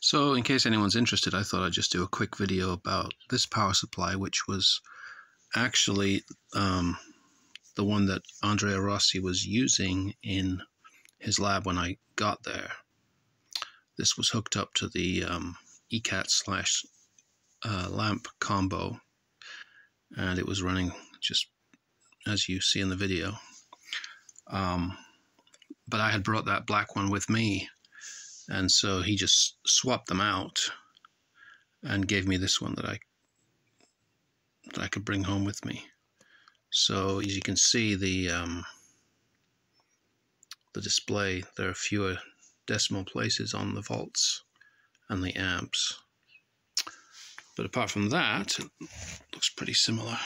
So in case anyone's interested, I thought I'd just do a quick video about this power supply, which was actually um, the one that Andrea Rossi was using in his lab when I got there. This was hooked up to the um, ECAT slash uh, lamp combo and it was running just as you see in the video. Um, but I had brought that black one with me and so he just swapped them out and gave me this one that I that I could bring home with me. So as you can see, the um, the display there are fewer decimal places on the volts and the amps. But apart from that, it looks pretty similar.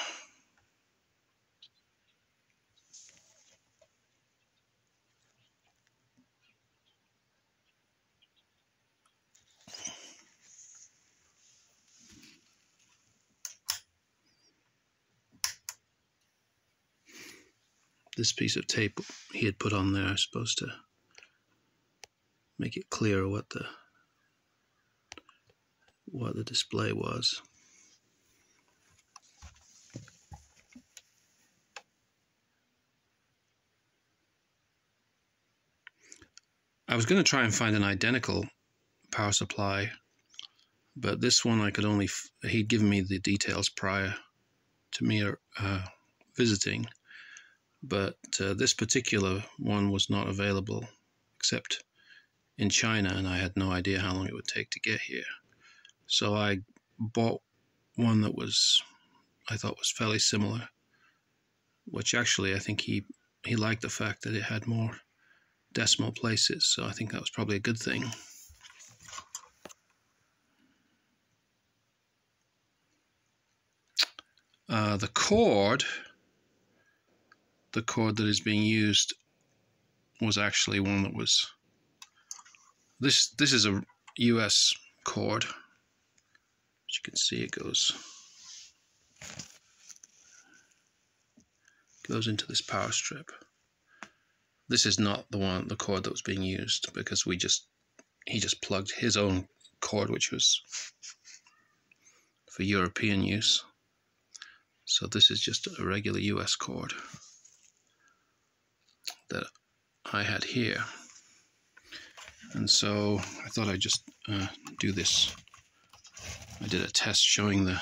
This piece of tape he had put on there, I suppose, to make it clear what the what the display was. I was going to try and find an identical power supply, but this one I could only, he'd given me the details prior to me uh, visiting but uh, this particular one was not available except in China, and I had no idea how long it would take to get here. So I bought one that was I thought was fairly similar, which actually I think he he liked the fact that it had more decimal places, so I think that was probably a good thing. Uh, the cord the cord that is being used was actually one that was this this is a US cord. As you can see it goes goes into this power strip. This is not the one the cord that was being used because we just he just plugged his own cord which was for European use. So this is just a regular US cord that I had here. And so I thought I'd just uh, do this. I did a test showing the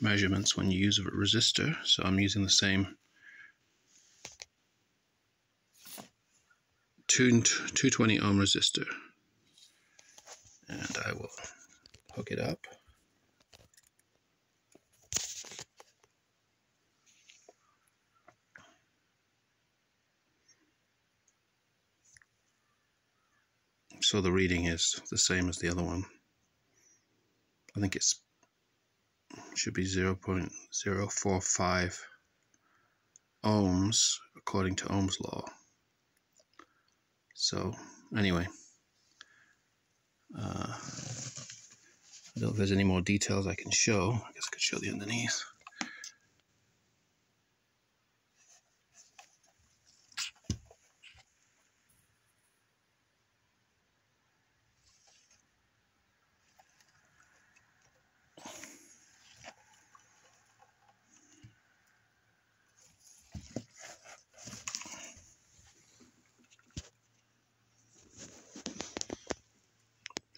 measurements when you use a resistor. So I'm using the same 220 ohm resistor. And I will hook it up. So the reading is the same as the other one. I think it's should be 0 0.045 ohms according to Ohm's law. So anyway, uh, I don't know if there's any more details I can show. I guess I could show the underneath.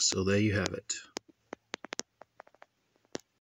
So there you have it.